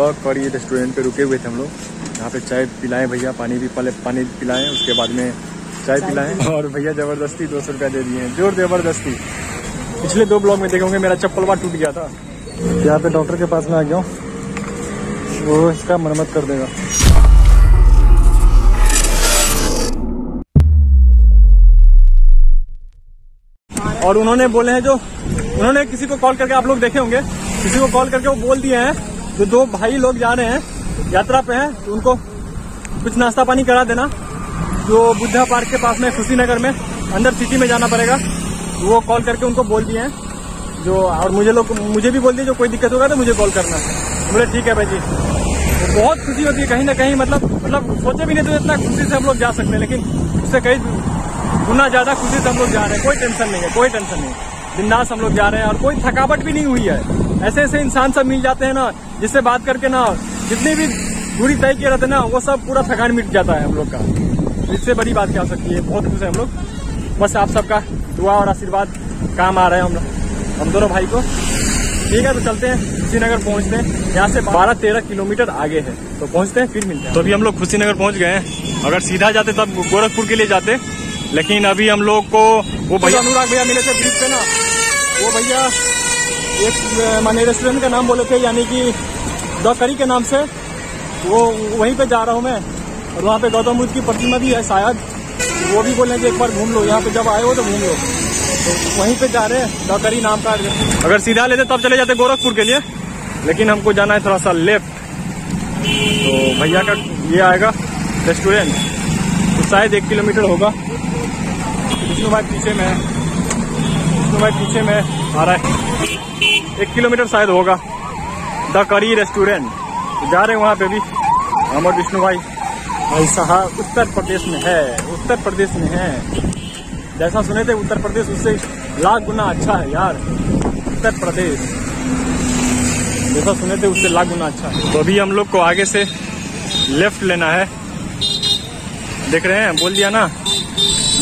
Dog और ये restaurant पे रुके हुए थे हम लोग। यहाँ पे चाय पिलाएँ भैया पानी भी पहले पानी पिलाएँ उसके बाद में चाय पिलाएँ और भैया ज़बरदस्ती दो सौ रुपया दे दिए हैं। ज़ोर ज़बरदस्ती। पिछले दो ब्लॉग में देखोगे मेरा चप्पल बार टूट गया था। यहाँ पे डॉक्टर के पास में आ गया हूँ। वो इसका मरम्मत कर देगा। और उन्होंने बोले हैं जो उन्होंने किसी को कॉल करके आप लोग देखे होंगे किसी को कॉल करके वो बोल दिए हैं जो दो भाई लोग जा रहे हैं, यात्रा पे हैं तो उनको कुछ नाश्ता पानी करा देना। जो बुद्धा पार्क के पास में खुशी नगर में, अंदर सिटी में जाना पड़ेगा। तो वो कॉल करके उनको बोल दिए हैं। जो, और मुझे लोग, मुझे भी बोल दिए, जो कोई दिक्कत होगा तो मुझे कॉल करना। बोले, ठीक है भाई जी। तो बहुत खुशी होती है, कहीं ना कहीं मतलब मतलब सोचे भी नहीं तो इतना खुशी से हम लोग जा सकते हैं, लेकिन उससे कई गुना ज़्यादा खुशी से हम लोग जा रहे हैं। कोई टेंशन नहीं है, कोई टेंशन नहीं बिंदास हम लोग जा रहे हैं, और कोई थकावट भी नहीं हुई है। ऐसे ऐसे इंसान सब मिल जाते हैं ना जिससे बात करके ना जितनी भी दूरी तय किए रहते हैं ना वो सब पूरा थकान मिट जाता है हम लोग का। इससे बड़ी बात क्या हो सकती है? बहुत खुश है हम लोग। बस आप सबका दुआ और आशीर्वाद काम आ रहे हैं हम लोग। हम दोनों भाई को। ठीक है तो चलते हैं कुशीनगर पहुँचते हैं। यहाँ से 12-13 किलोमीटर आगे है। तो पहुँचते हैं फिर मिलते हैं। तो अभी हम लोग कुशीनगर पहुँच गए हैं। अगर सीधा जाते तब गोरखपुर के लिए जाते। लेकिन अभी हम लोग को वो भैया अनुराग भैया मिले थे ब्रिज पे ना। वो भैया एक माने रेस्टोरेंट का नाम बोले थे, यानी कि द करी के नाम से। वो वहीं पे जा रहा हूँ मैं, और वहाँ पे गौतम बुद्ध की प्रतिमा भी है शायद। वो भी बोले कि एक बार घूम लो, यहाँ पे जब आए हो तो घूम लो। तो वहीं पे जा रहे हैं, द करी नाम का। अगर सीधा लेते तब चले जाते गोरखपुर के लिए, लेकिन हमको जाना है थोड़ा सा लेफ़्ट तो भैया का ये आएगा रेस्टोरेंट तो शायद एक किलोमीटर होगा। विष्णु भाई पीछे में विष्णु भाई पीछे में आ रहा है। एक किलोमीटर शायद होगा। द करी रेस्टोरेंट। जा रहे हैं वहाँ पे भी। अमर विष्णु भाई। भाई साहब, उत्तर प्रदेश में है। उत्तर प्रदेश में है। जैसा सुने थे, उत्तर प्रदेश उससे लाख गुना अच्छा है यार। उत्तर प्रदेश। जैसा सुने थे, उससे लाख गुना अच्छा है। तो अभी हम लोग को आगे से लेफ़्ट लेना है। देख रहे हैं, बोल दिया ना।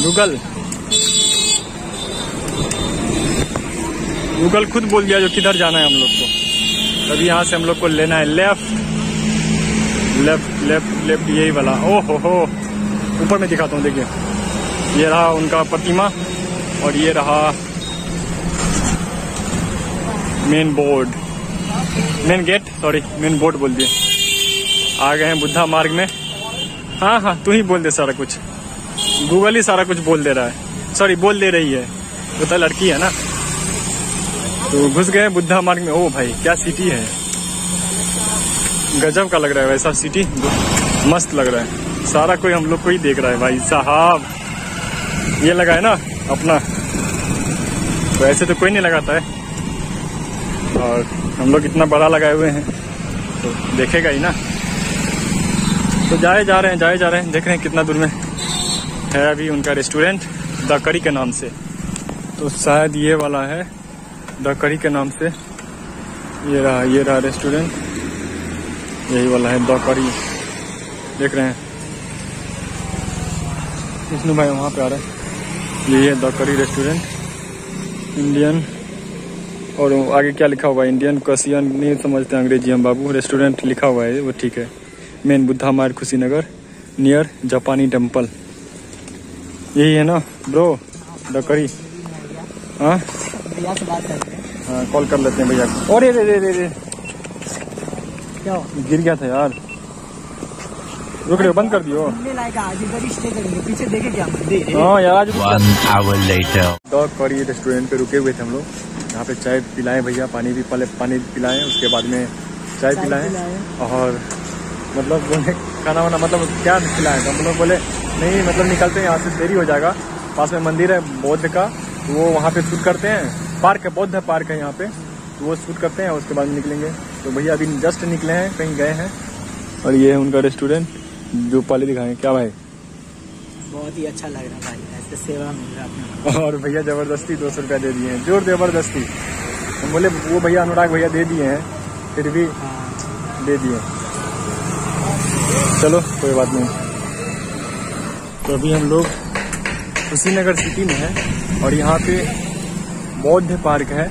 गूगल गूगल खुद बोल दिया जो किधर जाना है हम लोग को। अभी यहाँ से हम लोग को लेना है लेफ़्ट लेफ़्ट लेफ़्ट लेफ़्ट यही वाला। ओ हो। हो ऊपर में दिखाता हूँ, देखिए। ये रहा उनका प्रतिमा और ये रहा main board main gate sorry main board बोल दिए। आ गए हैं बुद्धा मार्ग में। हाँ हाँ तू ही बोल दे सारा कुछ। गूगल ही सारा कुछ बोल दे रहा है। सॉरी बोल दे रही है। वो तो लड़की है ना। तो घुस गए बुद्धा मार्ग में। ओ भाई, क्या सिटी है? गजब का लग रहा है वैसा सिटी मस्त लग रहा है। सारा कोई हम लोग को ही देख रहा है भाई साहब। ये लगा है ना, अपना। तो ऐसे तो कोई नहीं लगाता है। और हम लोग इतना बड़ा लगाए हुए हैं तो देखेगा ही ना। तो जाए जा रहे हैं, जाए जा रहे हैं। देख रहे हैं कितना दूर में है अभी उनका रेस्टोरेंट द करी के नाम से। तो शायद ये वाला है। द करी के नाम से। ये रहा ये रहा रेस्टोरेंट यही वाला है द करी देख रहे हैं। विष्णु भाई वहाँ पे आ रहा है। यही है द करी रेस्टोरेंट इंडियन और आगे क्या लिखा हुआ है? इंडियन कसियन नहीं समझते अंग्रेज़ी हम बाबू। रेस्टोरेंट लिखा हुआ है, वो ठीक है। मेन बुद्धा मार्ग खुशीनगर नियर जापानी टेंपल यही है ना ब्रो द करी हाँ? भैया से बात करते हैं। हाँ कॉल कर लेते हैं भैया। को और रे रे रे रे क्या हुआ? गिर गया था यार। रुक रहे हो, बंद कर दियो। घूमने लायक है, आज इधर ही स्टे करेंगे। पीछे देखे क्या मंदिर? हाँ यार आज One hour later. Dog curry restaurant पे रुके हुए थे हम लोग। यहाँ पे चाय पिलाएँ भैया पानी भी पहले पानी पिलाएँ उसके बाद में चाय चाय पिलाएँ। पिलाएँ। और मतलब बोले खाना वाना मतलब क्या खिलाएँ? तो हम लोग बोले नहीं मतलब निकलते हैं यहाँ से देरी हो जाएगा। पास में मंदिर है बौद्ध का। तो वो वहाँ पे शूट करते हैं। पार्क है बौद्ध पार्क है यहाँ पे। तो वो शूट करते हैं उसके बाद निकलेंगे। तो भैया अभी जस्ट निकले हैं कहीं गए हैं? और ये है उनका रेस्टोरेंट जो पहले दिखाएँ। क्या भाई? बहुत ही अच्छा लग रहा भाई ऐसे सेवा मिल रहा है अपने। और भैया ज़बरदस्ती दो सौ रुपया दे दिए हैं ज़ोर ज़बरदस्ती। हम बोले वो भैया अनुराग भैया दे दिए हैं फिर भी हाँ। दे दिए। चलो कोई बात नहीं। तो अभी हम लोग कुशीनगर सिटी में है। और यहाँ पे बौद्ध पार्क है।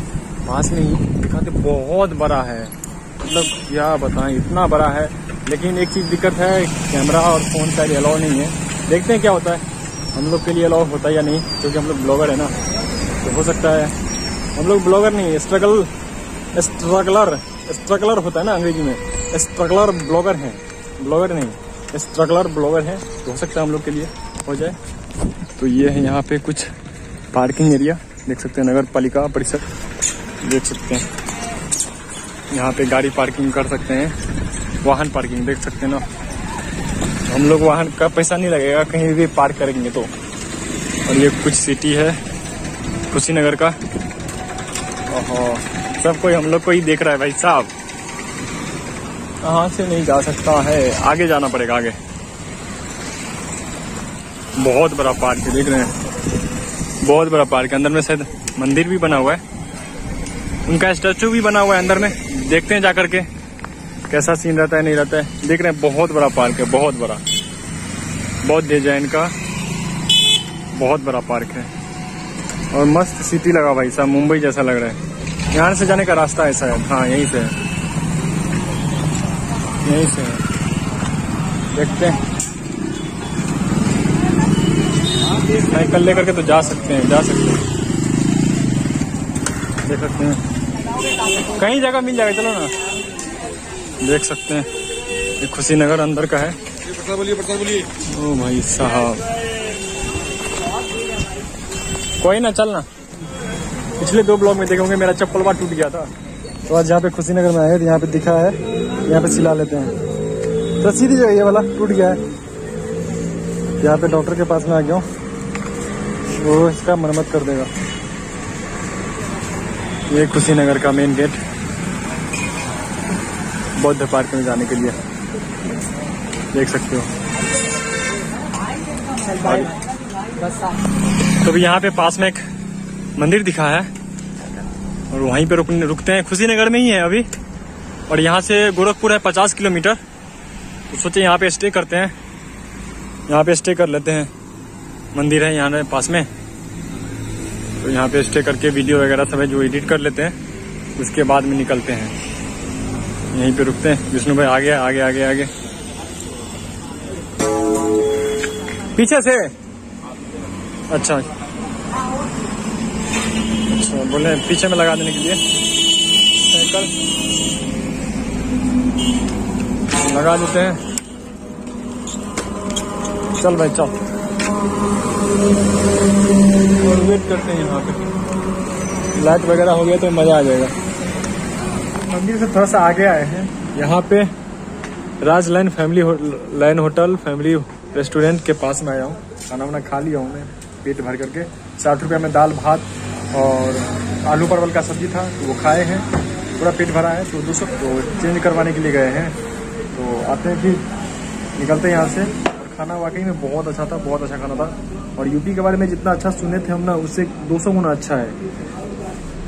पास में ही दिखाते बहुत बड़ा है। मतलब क्या बताएँ, इतना बड़ा है। लेकिन एक चीज़ दिक्कत है, कैमरा और फ़ोन का अलाउ नहीं है। देखते हैं क्या होता है। हम लोग के लिए अलाउ होता है या नहीं, क्योंकि हम लोग ब्लॉगर है ना। तो हो सकता है। हम लोग ब्लॉगर नहीं स्ट्रगल स्ट्रगलर स्ट्रगलर होता है ना अंग्रेज़ी में। स्ट्रगलर ब्लॉगर हैं। ब्लॉगर नहीं स्ट्रगलर ब्लॉगर हैं। तो हो सकता है हम लोग के लिए हो जाए। तो ये है यहाँ पे कुछ पार्किंग एरिया, देख सकते हैं, नगर पालिका परिषद देख सकते हैं। यहाँ पे गाड़ी पार्किंग कर सकते हैं, वाहन पार्किंग, देख सकते हैं ना। हम लोग वाहन का पैसा नहीं लगेगा, कहीं भी पार्क करेंगे तो। और ये कुछ सिटी है, कुशीनगर का। ओहो, सब कोई हम लोग को ही देख रहा है भाई साहब। कहाँ से नहीं जा सकता है? आगे जाना पड़ेगा आगे। बहुत बड़ा पार्क है, देख रहे हैं। बहुत बड़ा पार्क है, अंदर में शायद मंदिर भी बना हुआ है। उनका स्टैचू भी बना हुआ है अंदर में। देखते हैं जाकर के कैसा सीन रहता है, नहीं रहता है। देख रहे हैं, बहुत बड़ा पार्क है, बहुत बड़ा। बहुत डिज़ाइन का, बहुत बड़ा पार्क है। और मस्त सिटी लगा भाई साहब मुंबई जैसा लग रहा है। यहाँ से जाने का रास्ता है हाँ यहीं से है। यहीं से है। देखते हैं। साइकिल लेकर के तो जा सकते हैं, जा सकते हैं। देख सकते हैं। कहीं जगह मिल जाएगा, चलो ना। देख सकते हैं। ये खुशी नगर अंदर का है। ओ भाई साहब। कोई ना चलना पिछले दो ब्लॉग में देखे मेरा चप्पल बार टूट गया था। तो आज यहाँ पे खुशी नगर में आए तो यहाँ पे दिखा है। यहाँ पे सिला लेते हैं। तो सीधी जगह ये वाला टूट गया है। यहाँ पे डॉक्टर के पास में आ गया हूँ। वो इसका मरम्मत कर देगा। ये कुशीनगर का मेन गेट बौद्ध पार्क में जाने के लिए। देख सकते हो। तो अभी यहाँ पे पास में एक मंदिर दिखा है, और वहीं पे रुक रुकते हैं। खुशीनगर में ही है अभी, और यहाँ से गोरखपुर है पचास किलोमीटर। तो सोचे यहाँ पे स्टे करते हैं। यहाँ पे स्टे कर लेते हैं। मंदिर है, यहाँ पास में। तो यहाँ पे स्टे करके वीडियो वगैरह सब है, जो एडिट कर लेते हैं, उसके बाद में निकलते हैं। यहीं पे रुकते हैं। विष्णु भाई, आगे आगे आगे आगे। पीछे से। अच्छा। अच्छा बोले, पीछे में लगा देने के लिए। साइकिल। लगा देते हैं। चल भाई, चल। और वेट करते हैं यहाँ पे। लाइट वगैरह हो गया तो मज़ा आ जाएगा। मंदिर से थोड़ा सा आगे आए हैं। यहाँ पे राज लाइन फैमिली हो, लाइन होटल फैमिली रेस्टोरेंट के पास में आया हूँ। खाना वाना खा लिया हूँ मैं पेट भर करके। साठ रुपये में दाल भात और आलू परवल का सब्ज़ी था तो वो खाए हैं। पूरा पेट भरा है तो दूसरों तो चेंज करवाने के लिए गए हैं। तो आते हैं फिर निकलते हैं यहाँ से। खाना वाकई में बहुत अच्छा था, बहुत अच्छा खाना था। और यूपी के बारे में जितना अच्छा सुने थे हम ना, उससे 200 गुना अच्छा है।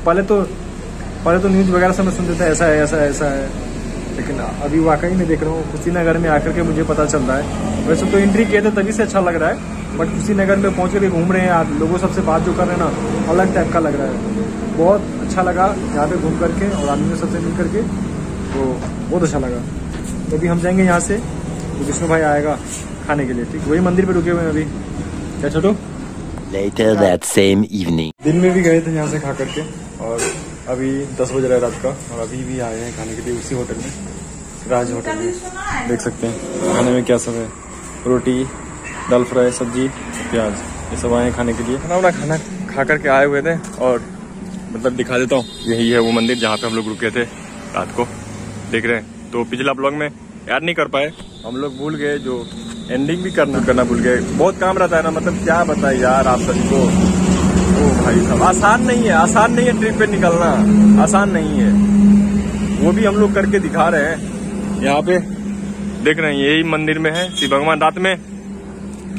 पहले तो पहले तो न्यूज़ वगैरह से मैं सुनते थे, ऐसा है ऐसा है ऐसा है। लेकिन अभी वाकई में देख रहा हूँ, कुशीनगर में आकर के मुझे पता चल रहा है। वैसे तो एंट्री किए थे तभी से अच्छा लग रहा है बट कुशीनगर में पहुँच कर घूम रहे हैं आप, लोगों सबसे बात जो कर रहे हैं ना, अलग टाइप का लग रहा है। बहुत अच्छा लगा यहाँ पे घूम करके और आदमी सबसे मिल करके तो बहुत अच्छा लगा। तो अभी हम जाएँगे यहाँ से तो विष्णु भाई आएगा। खाने के लिए ठीक? वही मंदिर पे रुके हुए हैं अभी। क्या छोटू? Later that same evening. दिन में भी गए थे यहाँ से खा करके और अभी दस बज रहा है रात का और अभी भी आए हैं खाने के लिए उसी होटल में राज होटल में। देख सकते हैं खाने में क्या सब है। रोटी दाल फ्राई सब्ज़ी प्याज ये सब आए हैं खाने के लिए। खाना वाना खाना खा करके आए हुए थे और मतलब दिखा देता हूँ यही है वो मंदिर जहाँ पे हम लोग रुके थे रात को। देख रहे हैं तो पिछला ब्लॉग में याद नहीं कर पाए हम लोग भूल गए जो एंडिंग भी करना करना भूल गए। बहुत काम रहता है ना मतलब क्या बताए यार आप सभी को ओ भाई साहब, आसान नहीं है, आसान नहीं है ट्रिप पे निकलना। आसान नहीं है। वो भी हम लोग करके दिखा रहे हैं। यहाँ पे देख रहे हैं, यही मंदिर में है श्री भगवान रात में।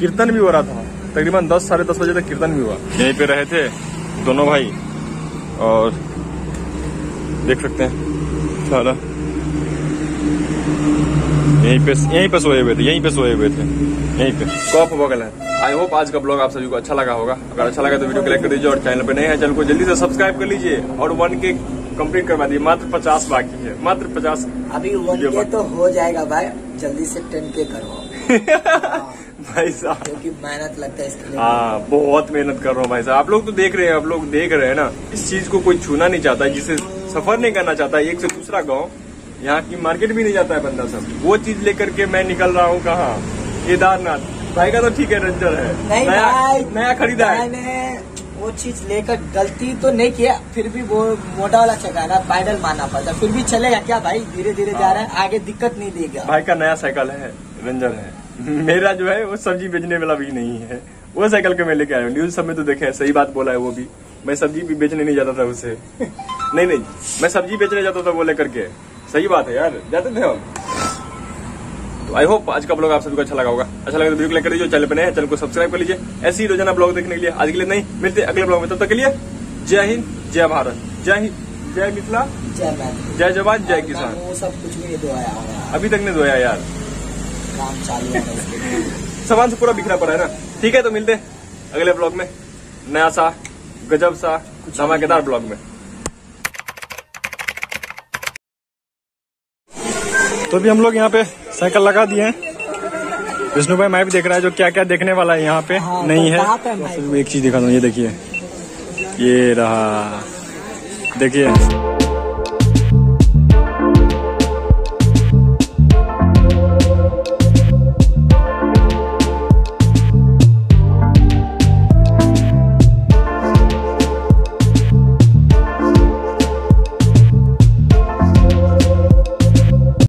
कीर्तन भी हो रहा था। तकरीबन दस, साढ़े दस बजे तक कीर्तन भी हुआ। यहीं पे रहे थे दोनों भाई। और देख सकते हैं, सारा। यहीं पे यहीं पे सोए हुए थे यहीं पे सोए हुए थे यहीं पे। कॉफ बगल है आई होप आज का ब्लॉग आप सभी को अच्छा लगा होगा। अगर अच्छा लगा तो वीडियो को लाइक कर दीजिए और चैनल पे नए हैं चैनल को जल्दी से सब्सक्राइब कर लीजिए और वन के कंप्लीट करवा दिए मात्र पचास बाकी है मात्र पचास। अभी वन के तो हो जाएगा भाई जल्दी से टेन के करो हाँ, भाई साहब। क्योंकि मेहनत लगता है इसके लिए। हाँ बहुत मेहनत कर रहा हूँ भाई साहब। आप लोग तो देख रहे हैं आप लोग देख रहे हैं ना। इस चीज़ को कोई छूना नहीं चाहता जिसे सफ़र नहीं करना चाहता एक से दूसरा गाँव। यहाँ की मार्केट भी नहीं जाता है बंदा सब। वो चीज़ लेकर के मैं निकल रहा हूँ कहाँ? केदारनाथ। भाई का तो ठीक है रेंजर है। नहीं नया भाई नया खरीदा है। मैंने वो चीज़ लेकर गलती तो नहीं किया फिर भी वो मोटा वाला चका ना पैडल मारना पड़ता फिर भी चलेगा क्या भाई? धीरे धीरे जा रहा है आगे दिक्कत नहीं देगा। भाई का नया साइकिल है रेंजर है। मेरा जो है वो सब्ज़ी बेचने वाला भी नहीं है। वो साइकिल के मैं लेके आया हूँ। न्यूज़ सब में तो देखे हैं, सही बात बोला है वो भी। मैं सब्ज़ी भी बेचने नहीं जाता था उसे। नहीं नहीं मैं सब्ज़ी बेचने जाता था वो लेकर के। सही बात है यार जाते थे हम। तो आई होप आज का ब्लॉग आप सभी को अच्छा लगा होगा। अच्छा लगा तो वीडियो को लाइक कर दीजिए चैनल पे नए चैनल को सब्सक्राइब कर लीजिए। ऐसी ही रोज़ाना ब्लॉग देखने के लिए आज के लिए नहीं मिलते अगले ब्लॉग में। तब तक के लिए जय हिंद जय भारत। जय हिंद जय मिथिला जय जय जवान जय किसान। वो सब कुछ भी नहीं दोया अभी तक नहीं धोया यार। काम चालू है सामान से पूरा बिखरा पड़ा है ना। ठीक है तो मिलते अगले ब्लॉग में। नया सा गजब सा धमाकेदार ब्लॉग में। तो अभी हम लोग यहाँ पे साइकिल लगा दिए हैं। विष्णु भाई मैं भी देख रहा है जो क्या क्या देखने वाला है यहाँ पे। हाँ, नहीं तो है। कहाँ है तो एक चीज़ दिखा दो ये देखिए। ये रहा। देखिए।